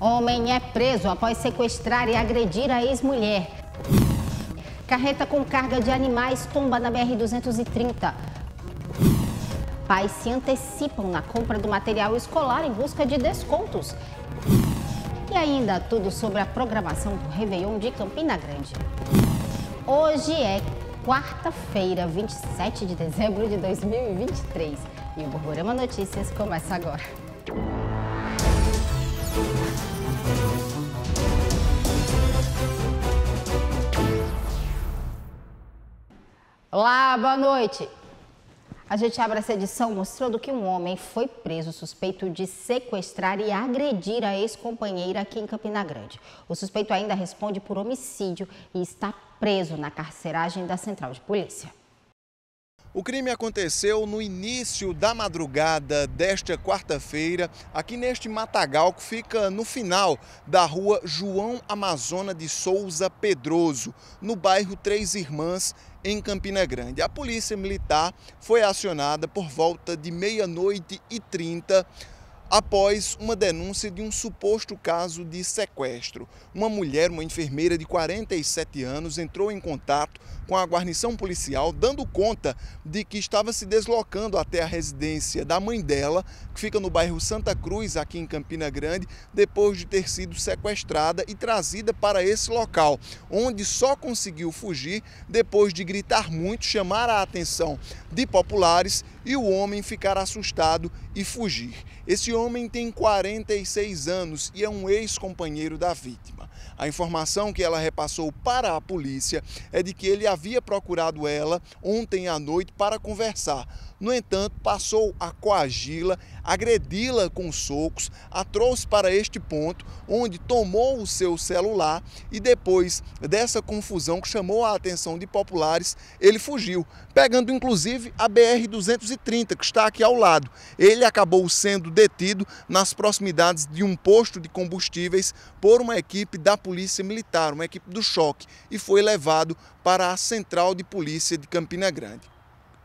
Homem é preso após sequestrar e agredir a ex-mulher. Carreta com carga de animais tomba na BR-230. Pais se antecipam na compra do material escolar em busca de descontos. E ainda tudo sobre a programação do Réveillon de Campina Grande. Hoje é quarta-feira, 27 de dezembro de 2023. E o Borborama Notícias começa agora. Olá, boa noite. A gente abre essa edição mostrando que um homem foi preso suspeito de sequestrar e agredir a ex-companheira aqui em Campina Grande. O suspeito ainda responde por homicídio e está preso na carceragem da Central de Polícia. O crime aconteceu no início da madrugada desta quarta-feira, aqui neste matagal que fica no final da rua João Amazona de Souza Pedroso, no bairro Três Irmãs, em Campina Grande. A polícia militar foi acionada por volta de meia-noite e trinta após uma denúncia de um suposto caso de sequestro. Uma mulher, uma enfermeira de 47 anos, entrou em contato com a guarnição policial, dando conta de que estava se deslocando até a residência da mãe dela, que fica no bairro Santa Cruz, aqui em Campina Grande, depois de ter sido sequestrada e trazida para esse local, onde só conseguiu fugir depois de gritar muito, chamar a atenção de populares e o homem ficar assustado e fugir. Esse homem tem 46 anos e é um ex-companheiro da vítima. A informação que ela repassou para a polícia é de que ele havia procurado ela ontem à noite para conversar. No entanto, passou a coagi-la, agredi-la com socos, a trouxe para este ponto, onde tomou o seu celular e depois dessa confusão que chamou a atenção de populares, ele fugiu, pegando inclusive a BR-230, que está aqui ao lado. Ele acabou sendo detido nas proximidades de um posto de combustíveis por uma equipe da Polícia Militar, uma equipe do choque, e foi levado para a Central de Polícia de Campina Grande.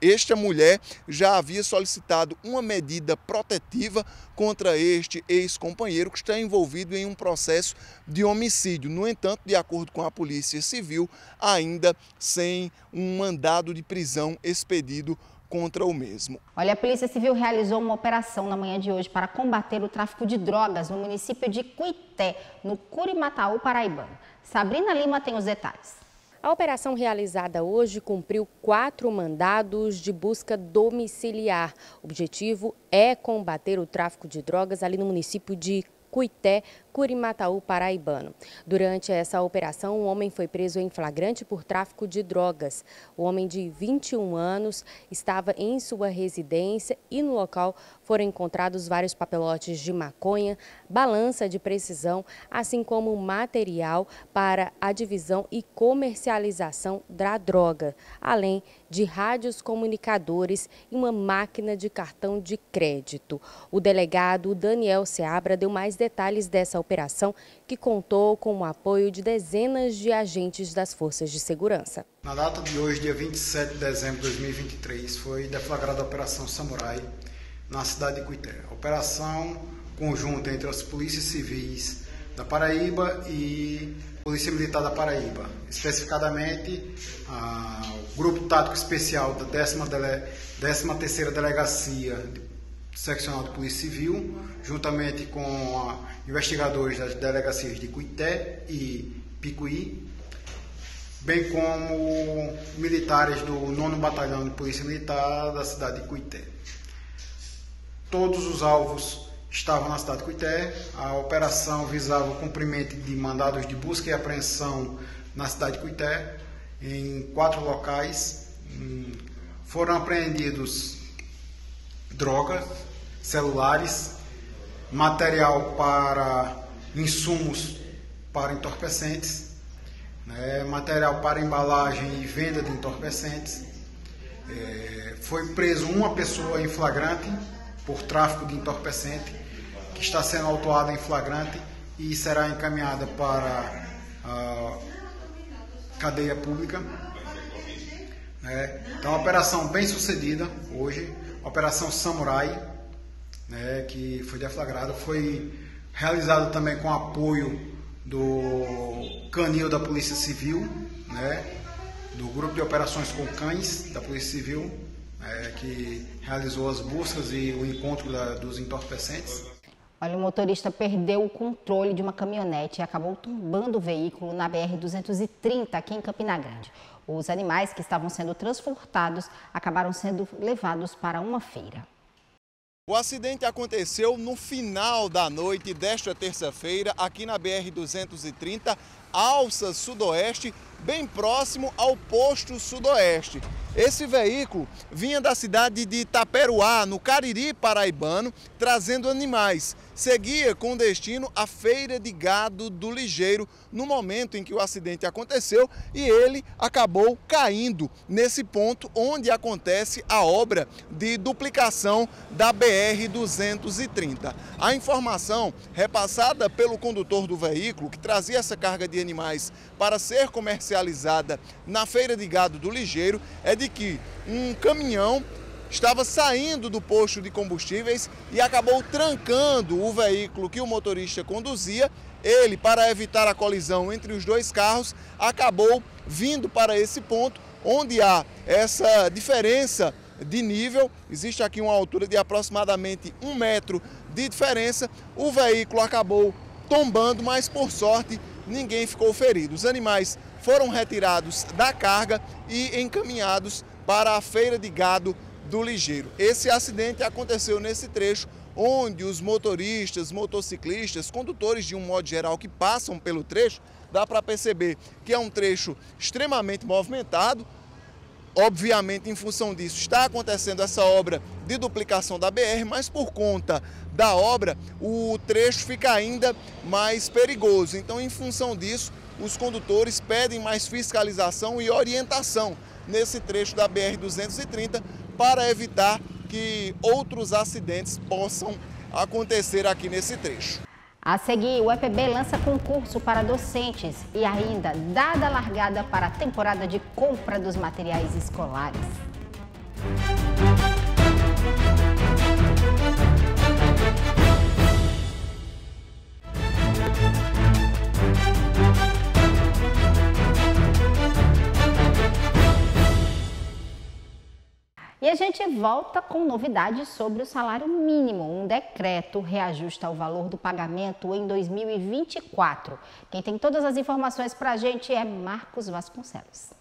Esta mulher já havia solicitado uma medida protetiva contra este ex-companheiro que está envolvido em um processo de homicídio. No entanto, de acordo com a Polícia Civil, ainda sem um mandado de prisão expedido contra o mesmo. Olha, a Polícia Civil realizou uma operação na manhã de hoje para combater o tráfico de drogas no município de Cuité, no Curimataú, Paraibano. Sabrina Lima tem os detalhes. A operação realizada hoje cumpriu quatro mandados de busca domiciliar. O objetivo é combater o tráfico de drogas ali no município de Cuité, Curimataú, paraibano. Durante essa operação, um homem foi preso em flagrante por tráfico de drogas. O homem de 21 anos estava em sua residência e no local foram encontrados vários papelotes de maconha, balança de precisão, assim como material para a divisão e comercialização da droga, além de rádios comunicadores e uma máquina de cartão de crédito. O delegado Daniel Seabra deu mais detalhes dessa operação operação que contou com o apoio de dezenas de agentes das forças de segurança. Na data de hoje, dia 27 de dezembro de 2023, foi deflagrada a Operação Samurai na cidade de Cuité. Operação conjunta entre as polícias civis da Paraíba e Polícia Militar da Paraíba, especificadamente o Grupo Tático Especial da 13ª Delegacia Seccional de Polícia Civil, juntamente com investigadores das delegacias de Cuité e Picuí, bem como militares do 9 Batalhão de Polícia Militar da cidade de Cuité. Todos os alvos estavam na cidade de Cuité. A operação visava o cumprimento de mandados de busca e apreensão na cidade de Cuité, em quatro locais. Hum, foram apreendidos drogas, celulares, material para insumos para entorpecentes, né, material para embalagem e venda de entorpecentes. É, foi preso uma pessoa em flagrante por tráfico de entorpecente, que está sendo autuada em flagrante e será encaminhada para a cadeia pública. É, então, operação bem sucedida hoje, Operação Samurai, né, que foi deflagrado, foi realizado também com apoio do canil da Polícia Civil, né, do Grupo de Operações com Cães da Polícia Civil, é, que realizou as buscas e o encontro da, dos entorpecentes. Olha, o motorista perdeu o controle de uma caminhonete e acabou tombando o veículo na BR-230 aqui em Campina Grande. Os animais que estavam sendo transportados acabaram sendo levados para uma feira. O acidente aconteceu no final da noite desta terça-feira, aqui na BR-230, Alça Sudoeste, bem próximo ao posto Sudoeste. Esse veículo vinha da cidade de Itaperuá, no Cariri paraibano, trazendo animais. Seguia com destino à feira de gado do Ligeiro, no momento em que o acidente aconteceu e ele acabou caindo nesse ponto onde acontece a obra de duplicação da BR-230. A informação repassada pelo condutor do veículo, que trazia essa carga de animais para ser comercializada na feira de gado do Ligeiro, é de que um caminhão estava saindo do posto de combustíveis e acabou trancando o veículo que o motorista conduzia. Ele, para evitar a colisão entre os dois carros, acabou vindo para esse ponto onde há essa diferença de nível. Existe aqui uma altura de aproximadamente um metro de diferença. O veículo acabou tombando, mas por sorte ninguém ficou ferido. Os animais foram retirados da carga e encaminhados para a feira de gado do Ligeiro. Esse acidente aconteceu nesse trecho onde os motoristas, motociclistas, condutores de um modo geral que passam pelo trecho, dá para perceber que é um trecho extremamente movimentado. Obviamente, em função disso, está acontecendo essa obra de duplicação da BR, mas por conta da obra, o trecho fica ainda mais perigoso. Então, em função disso, os condutores pedem mais fiscalização e orientação nesse trecho da BR-230 para evitar que outros acidentes possam acontecer aqui nesse trecho. A seguir, o EPB lança concurso para docentes e ainda dada a largada para a temporada de compra dos materiais escolares. Volta com novidades sobre o salário mínimo. Um decreto reajusta o valor do pagamento em 2024. Quem tem todas as informações para a gente é Marcos Vasconcelos.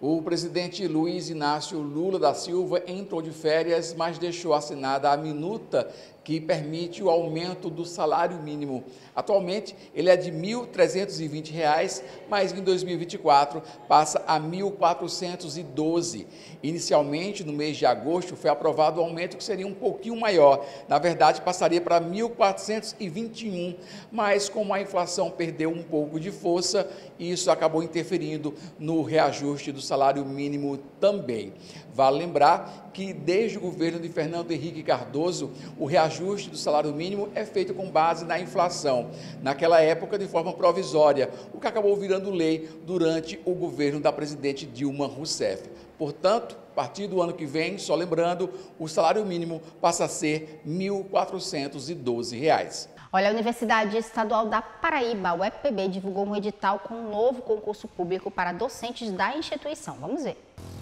O presidente Luiz Inácio Lula da Silva entrou de férias, mas deixou assinada a minuta que permite o aumento do salário mínimo. Atualmente, ele é de R$ 1.320, mas em 2024 passa a R$ 1.412. Inicialmente, no mês de agosto, foi aprovado o aumento que seria um pouquinho maior. Na verdade, passaria para R$ 1.421, mas como a inflação perdeu um pouco de força, isso acabou interferindo no reajuste do salário mínimo também. Vale lembrar que desde o governo de Fernando Henrique Cardoso, o reajuste do salário mínimo é feito com base na inflação. Naquela época, de forma provisória, o que acabou virando lei durante o governo da presidente Dilma Rousseff. Portanto, a partir do ano que vem, só lembrando, o salário mínimo passa a ser R$ 1.412. Olha, a Universidade Estadual da Paraíba, o EPB, divulgou um edital com um novo concurso público para docentes da instituição. Vamos ver.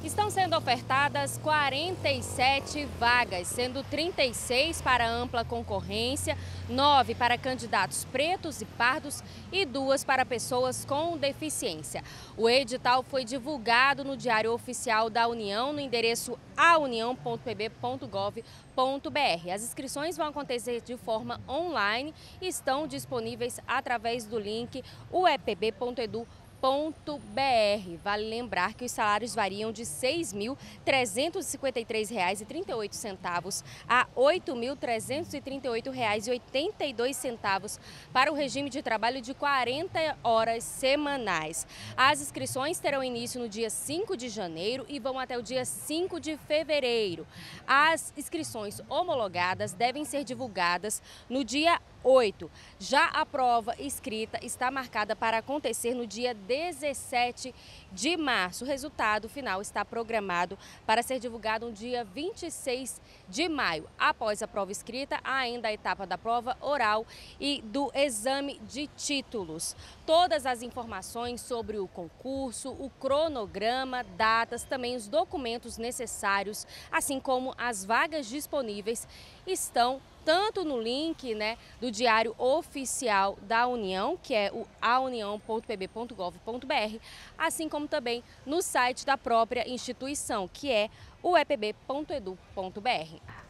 Estão sendo ofertadas 47 vagas, sendo 36 para ampla concorrência, 9 para candidatos pretos e pardos e duas para pessoas com deficiência. O edital foi divulgado no Diário Oficial da União no endereço aunião.pb.gov.br. As inscrições vão acontecer de forma online e estão disponíveis através do link uepb.edu.br br Vale lembrar que os salários variam de R$ 6.353,38 a R$ 8.338,82 para o regime de trabalho de 40 horas semanais. As inscrições terão início no dia 5 de janeiro e vão até o dia 5 de fevereiro. As inscrições homologadas devem ser divulgadas no dia 8. Já a prova escrita está marcada para acontecer no dia 17 de março. O resultado final está programado para ser divulgado no dia 26 de maio. Após a prova escrita, ainda a etapa da prova oral e do exame de títulos. Todas as informações sobre o concurso, o cronograma, datas, também os documentos necessários, assim como as vagas disponíveis, estão tanto no link né, do Diário Oficial da União, que é o aunião.pb.gov.br, assim como também no site da própria instituição, que é o epb.edu.br.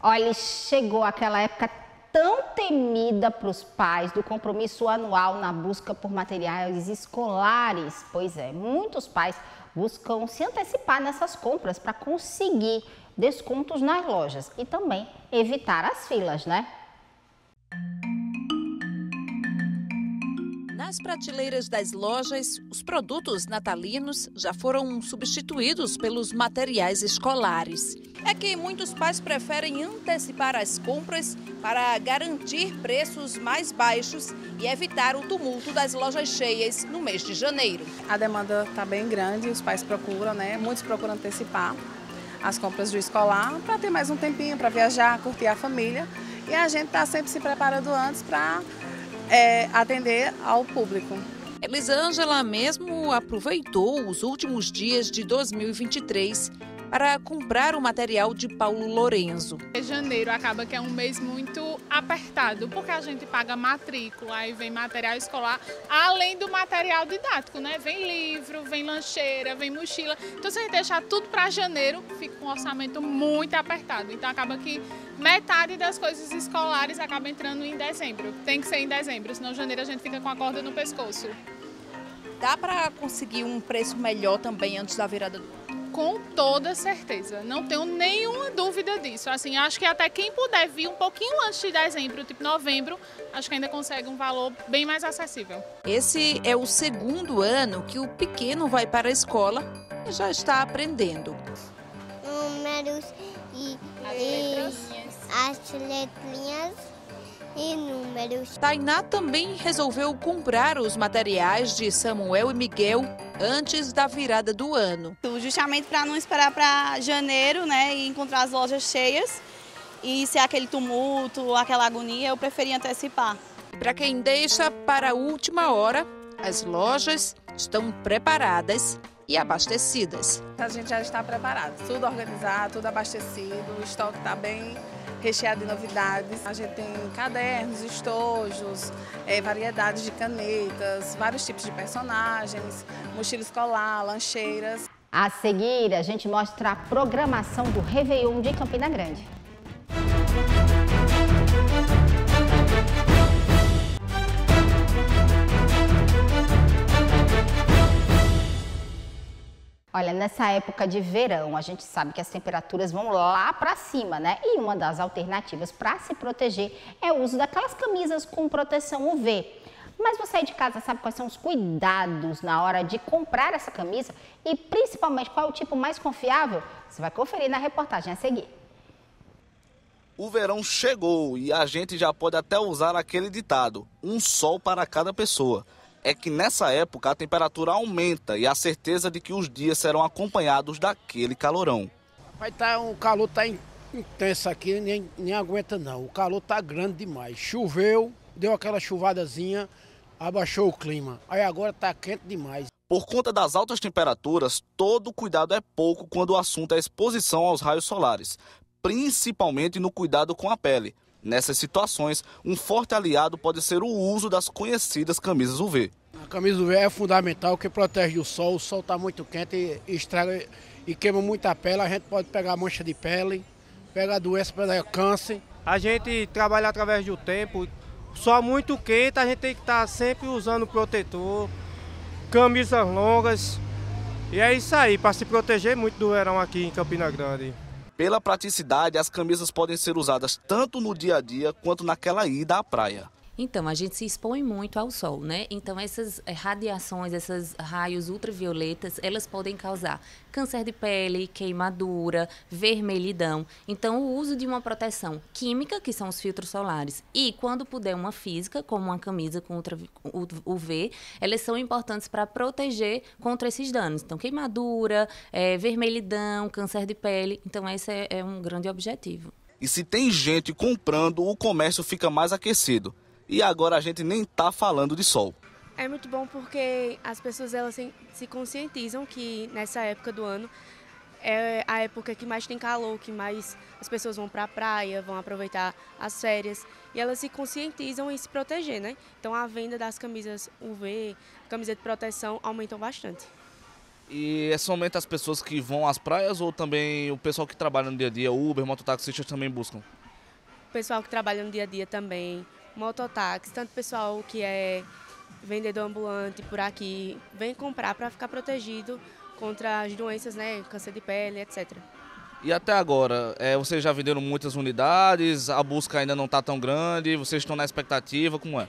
Olha, chegou aquela época tão temida para os pais do compromisso anual na busca por materiais escolares. Pois é, muitos pais buscam se antecipar nessas compras para conseguir descontos nas lojas e também evitar as filas, né? Nas prateleiras das lojas, os produtos natalinos já foram substituídos pelos materiais escolares. É que muitos pais preferem antecipar as compras para garantir preços mais baixos e evitar o tumulto das lojas cheias no mês de janeiro. A demanda está bem grande, os pais procuram, né? Muitos procuram antecipar as compras do escolar para ter mais um tempinho para viajar, curtir a família. E a gente está sempre se preparando antes para é, atender ao público. Elisângela mesmo aproveitou os últimos dias de 2023 para comprar o material de Paulo Lorenzo. Janeiro acaba que é um mês muito apertado, porque a gente paga matrícula, aí vem material escolar, além do material didático, né? Vem livro, vem lancheira, vem mochila. Então, se a gente deixar tudo para janeiro, fica com um orçamento muito apertado. Então, acaba que metade das coisas escolares acaba entrando em dezembro. Tem que ser em dezembro, senão janeiro a gente fica com a corda no pescoço. Dá para conseguir um preço melhor também antes da virada do com toda certeza. Não tenho nenhuma dúvida disso. Assim, acho que até quem puder vir um pouquinho antes de dezembro, tipo novembro, acho que ainda consegue um valor bem mais acessível. Esse é o segundo ano que o pequeno vai para a escola e já está aprendendo. Números e, as letrinhas. As letrinhas e números. Tainá também resolveu comprar os materiais de Samuel e Miguel antes da virada do ano. Justamente para não esperar para janeiro né, e encontrar as lojas cheias e ser aquele tumulto, aquela agonia, eu preferi antecipar. Para quem deixa para a última hora, as lojas estão preparadas e abastecidas. A gente já está preparado, tudo organizado, tudo abastecido, o estoque está bem recheado de novidades. A gente tem cadernos, estojos, é, variedades de canetas, vários tipos de personagens, mochila escolar, lancheiras. A seguir, a gente mostra a programação do Réveillon de Campina Grande. Olha, nessa época de verão, a gente sabe que as temperaturas vão lá para cima, né? E uma das alternativas para se proteger é o uso daquelas camisas com proteção UV. Mas você aí de casa sabe quais são os cuidados na hora de comprar essa camisa e principalmente qual é o tipo mais confiável? Você vai conferir na reportagem a seguir. O verão chegou e a gente já pode até usar aquele ditado: um sol para cada pessoa é que nessa época a temperatura aumenta e a certeza de que os dias serão acompanhados daquele calorão. Vai tá, o calor está intenso aqui, nem, nem aguenta não. O calor está grande demais. Choveu, deu aquela chuvadazinha, abaixou o clima. Aí agora está quente demais. Por conta das altas temperaturas, todo cuidado é pouco quando o assunto é exposição aos raios solares, principalmente no cuidado com a pele. Nessas situações, um forte aliado pode ser o uso das conhecidas camisas UV. A camisa UV é fundamental, que protege do sol. O sol está muito quente e estraga e queima muita pele. A gente pode pegar mancha de pele, pegar doença, pegar câncer. A gente trabalha através do tempo. Só muito quente, a gente tem que estar tá sempre usando protetor, camisas longas. E é isso aí, para se proteger muito do verão aqui em Campina Grande. Pela praticidade, as camisas podem ser usadas tanto no dia a dia quanto naquela ida à praia. Então, a gente se expõe muito ao sol, né? Então, essas eh, radiações, esses raios ultravioletas, elas podem causar câncer de pele, queimadura, vermelhidão. Então, o uso de uma proteção química, que são os filtros solares, e quando puder uma física, como uma camisa com UV, elas são importantes para proteger contra esses danos. Então, queimadura, é, vermelhidão, câncer de pele. Então, esse é, é um grande objetivo. E se tem gente comprando, o comércio fica mais aquecido e agora a gente nem está falando de sol. É muito bom porque as pessoas elas se, se conscientizam que nessa época do ano é a época que mais tem calor, que mais as pessoas vão para a praia, vão aproveitar as férias e elas se conscientizam em se proteger, né? Então a venda das camisas UV, camiseta de proteção aumentam bastante. E é somente as pessoas que vão às praias ou também o pessoal que trabalha no dia a dia, Uber, mototaxistas também buscam? O pessoal que trabalha no dia a dia também, mototáxi, tanto pessoal que é vendedor ambulante por aqui, vem comprar para ficar protegido contra as doenças, né, câncer de pele, etc. E até agora, é, vocês já venderam muitas unidades, a busca ainda não está tão grande, vocês estão na expectativa, como é?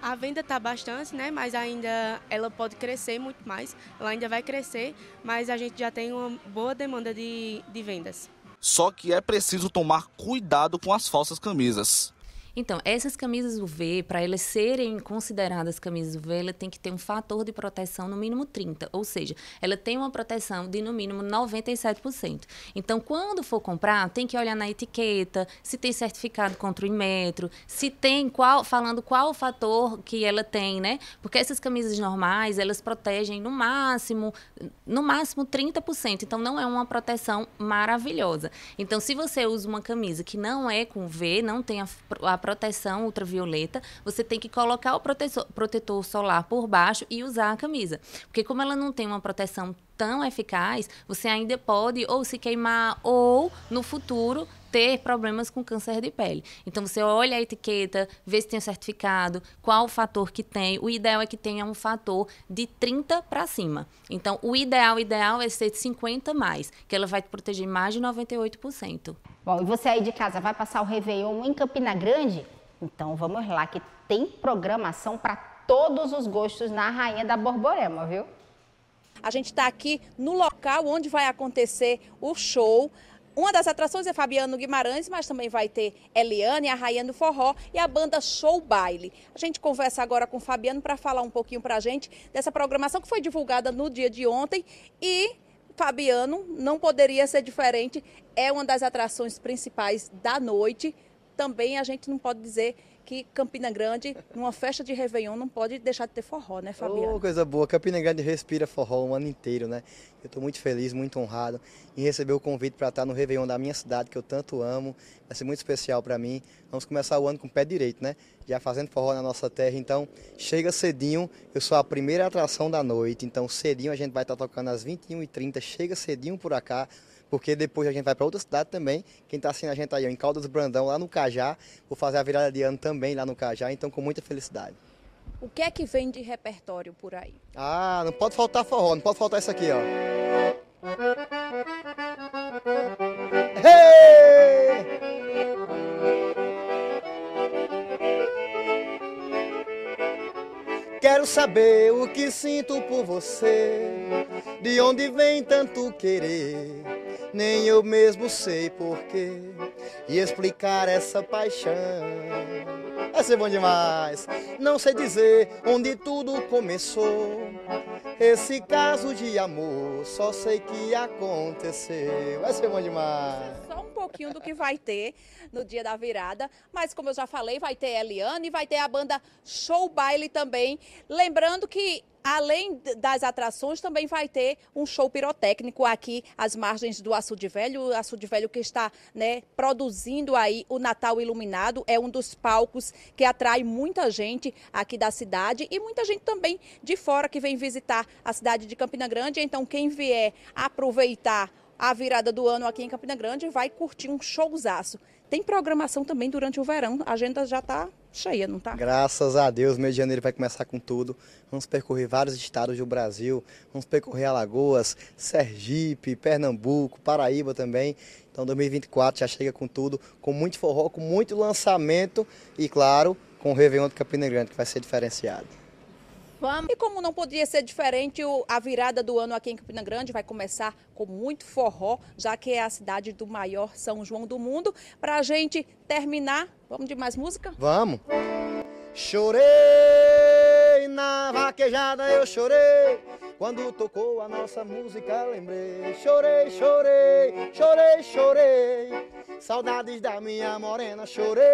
A, a venda está bastante, né, mas ainda ela pode crescer muito mais, ela ainda vai crescer, mas a gente já tem uma boa demanda de, de vendas. Só que é preciso tomar cuidado com as falsas camisas. Então, essas camisas UV, para elas serem consideradas camisas UV, ela tem que ter um fator de proteção no mínimo 30, ou seja, ela tem uma proteção de no mínimo 97%. Então, quando for comprar, tem que olhar na etiqueta, se tem certificado contra o Inmetro, se tem qual, falando qual o fator que ela tem, né? Porque essas camisas normais, elas protegem no máximo, no máximo 30%. Então, não é uma proteção maravilhosa. Então, se você usa uma camisa que não é com V, não tem a, a proteção ultravioleta, você tem que colocar o protetor, solar por baixo e usar a camisa. Porque como ela não tem uma proteção tão eficaz, você ainda pode ou se queimar ou no futuro ter problemas com câncer de pele. Então você olha a etiqueta, vê se tem certificado, qual o fator que tem. O ideal é que tenha um fator de 30 para cima. Então o ideal ideal é ser de 50 mais, que ela vai te proteger mais de 98%. Bom, e você aí de casa vai passar o Réveillon em Campina Grande? Então vamos lá que tem programação para todos os gostos na Rainha da Borborema, viu? A gente está aqui no local onde vai acontecer o show. Uma das atrações é Fabiano Guimarães, mas também vai ter Eliane, a Rainha do Forró e a banda Show Baile. A gente conversa agora com o Fabiano para falar um pouquinho para a gente dessa programação que foi divulgada no dia de ontem e Fabiano não poderia ser diferente, é uma das atrações principais da noite. Também a gente não pode dizer que Campina Grande, numa festa de Réveillon, não pode deixar de ter forró, né, Fabiano? Oh, coisa boa. Campina Grande respira forró o ano inteiro, né? Eu estou muito feliz, muito honrado em receber o convite para estar no Réveillon da minha cidade, que eu tanto amo. Vai ser muito especial para mim. Vamos começar o ano com o pé direito, né? Já fazendo forró na nossa terra. Então, chega cedinho. Eu sou a primeira atração da noite. Então, cedinho a gente vai estar tocando às 21h30. Chega cedinho por acá porque depois a gente vai para outra cidade também. Quem está assistindo a gente aí, ó, em Caldas Brandão, lá no Cajá. Vou fazer a virada de ano também lá no Cajá, então com muita felicidade. O que é que vem de repertório por aí? Ah, não pode faltar forró, não pode faltar isso aqui, ó. Hey! Quero saber o que sinto por você, de onde vem tanto querer nem eu mesmo sei porquê. E explicar essa paixão vai ser bom demais. Não sei dizer onde tudo começou. Esse caso de amor, só sei que aconteceu. Vai ser bom demais. Só um pouquinho do que vai ter no dia da virada, mas como eu já falei, vai ter Eliane, vai ter a banda Show Baile também. Lembrando que Além das atrações, também vai ter um show pirotécnico aqui às margens do Açude Velho. O Açude Velho que está né, produzindo aí o Natal Iluminado. É um dos palcos que atrai muita gente aqui da cidade e muita gente também de fora que vem visitar a cidade de Campina Grande. Então, quem vier aproveitar a virada do ano aqui em Campina Grande vai curtir um showzaço. Tem programação também durante o verão, a agenda já está cheia, não está? Graças a Deus, mês de janeiro vai começar com tudo. Vamos percorrer vários estados do Brasil, vamos percorrer Alagoas, Sergipe, Pernambuco, Paraíba também. Então 2024 já chega com tudo, com muito forró, com muito lançamento e claro, com o Réveillon de Campina Grande, que vai ser diferenciado. E como não podia ser diferente, a virada do ano aqui em Campina Grande vai começar com muito forró, já que é a cidade do maior São João do mundo. Para a gente terminar, vamos de mais música? Vamos. Chorei na vaquejada, eu chorei. Quando tocou a nossa música, lembrei. Chorei, chorei, chorei, chorei. Saudades da minha morena, chorei.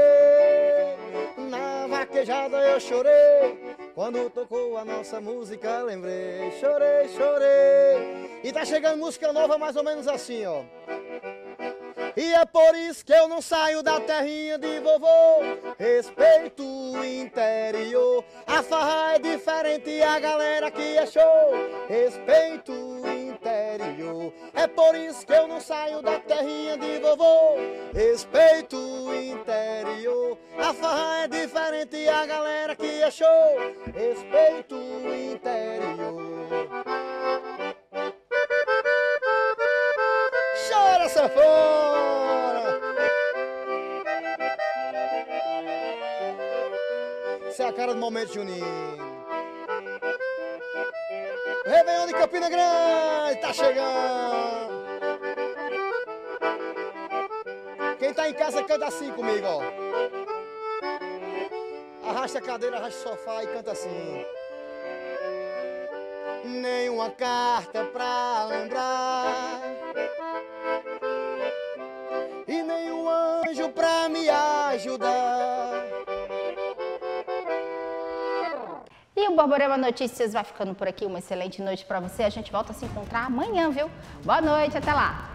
Na vaquejada eu chorei. Quando tocou a nossa música, lembrei, chorei, chorei. E tá chegando música nova mais ou menos assim, ó. E é por isso que eu não saio da terrinha de vovô. Respeito o interior. A farra é diferente, a galera aqui é show. Respeito o interior. É por isso que eu não saio da terrinha de vovô. Respeito o interior. A farra é diferente, a galera é show. Respeito o interior. Chora, sanfona! Isso é a cara do momento junino. Réveillon de Campina Grande tá chegando. Quem tá em casa canta assim comigo, ó. Arrasta a cadeira, arrasta o sofá e canta assim. Nenhuma carta pra lembrar. E nenhum anjo pra me ajudar. Borborema Notícias vai ficando por aqui. Uma excelente noite para você. A gente volta a se encontrar amanhã, viu? Boa noite, até lá.